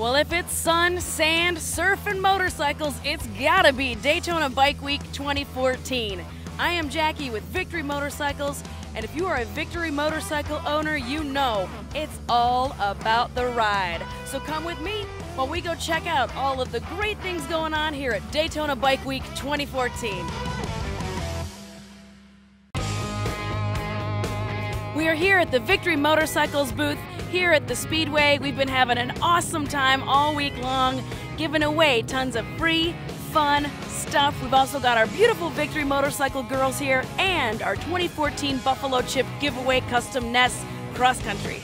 Well, if it's sun, sand, surf, and motorcycles, it's gotta be Daytona Bike Week 2014. I am Jackie with Victory Motorcycles, and if you are a Victory motorcycle owner, you know it's all about the ride. So come with me while we go check out all of the great things going on here at Daytona Bike Week 2014. We are here at the Victory Motorcycles booth here at the Speedway. We've been having an awesome time all week long, giving away tons of free, fun stuff. We've also got our beautiful Victory Motorcycle girls here and our 2014 Buffalo Chip giveaway custom Ness cross country.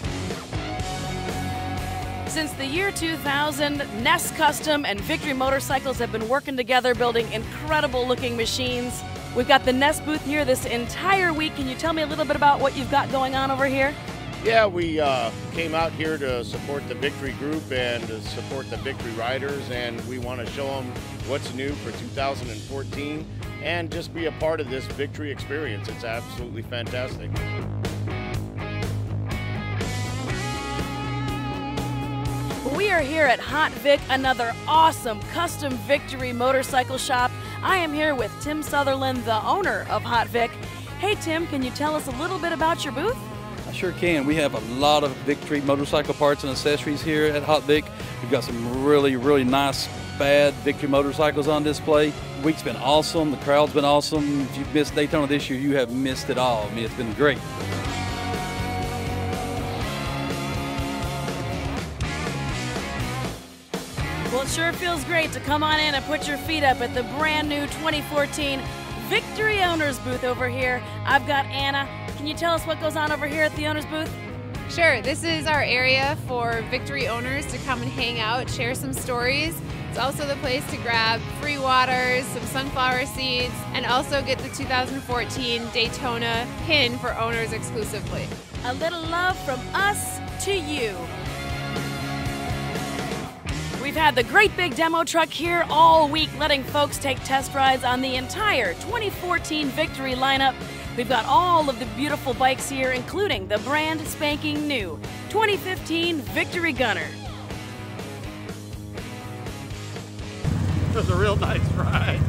Since the year 2000, Ness Custom and Victory Motorcycles have been working together building incredible looking machines. We've got the Ness booth here this entire week. Can you tell me a little bit about what you've got going on over here? Yeah, we uh, came out here to support the Victory Group and to support the Victory Riders, and we want to show them what's new for 2014 and just be a part of this Victory experience. It's absolutely fantastic. We are here at Hot Vic, another awesome custom Victory motorcycle shop. I am here with Tim Sutherland, the owner of Hot Vic. Hey Tim, can you tell us a little bit about your booth? I sure can. We have a lot of Victory motorcycle parts and accessories here at Hot Vic. We've got some really, really nice, bad Victory motorcycles on display. Week's been awesome. The crowd's been awesome. If you've missed Daytona this year, you have missed it all. I mean, it's been great. Well, it sure feels great to come on in and put your feet up at the brand new 2014 Victory Owners booth over here. I've got Anna. Can you tell us what goes on over here at the owners booth? Sure, this is our area for Victory owners to come and hang out, share some stories. It's also the place to grab free waters, some sunflower seeds, and also get the 2014 Daytona pin for owners exclusively. A little love from us to you. We've had the great big demo truck here all week, letting folks take test rides on the entire 2014 Victory lineup. We've got all of the beautiful bikes here, including the brand spanking new 2015 Victory Gunner. It was a real nice ride.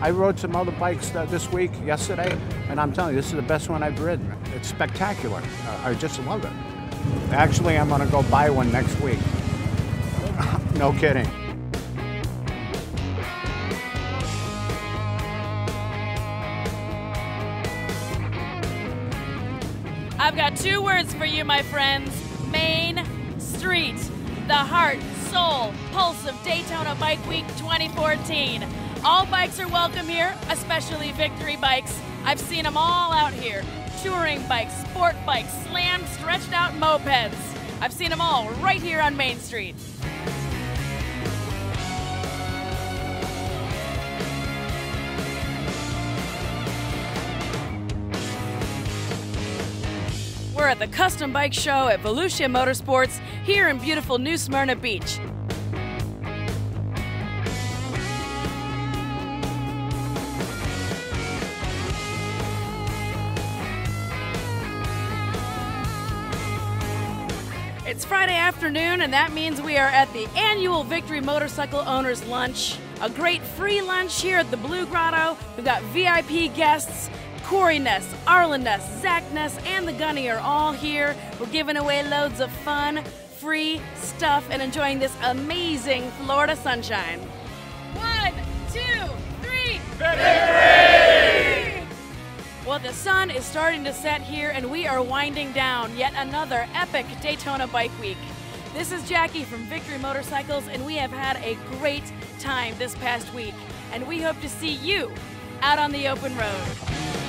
I rode some other bikes uh, this week, yesterday, and I'm telling you, this is the best one I've ridden. It's spectacular. Uh, I just love it. Actually, I'm going to go buy one next week. No kidding. I've got two words for you, my friends Main Street, the heart, soul, pulse of Daytona Bike Week 2014. All bikes are welcome here, especially Victory bikes. I've seen them all out here touring bikes, sport bikes, slammed, stretched out mopeds. I've seen them all right here on Main Street. We're at the Custom Bike Show at Volusia Motorsports here in beautiful New Smyrna Beach. It's Friday afternoon, and that means we are at the annual Victory Motorcycle Owners Lunch. A great free lunch here at the Blue Grotto. We've got VIP guests. Cory Ness, Arlen Ness, Zach Ness, and the Gunny are all here. We're giving away loads of fun, free stuff, and enjoying this amazing Florida sunshine. One, two, three. Victory! Well, the sun is starting to set here, and we are winding down yet another epic Daytona Bike Week. This is Jackie from Victory Motorcycles, and we have had a great time this past week. And we hope to see you out on the open road.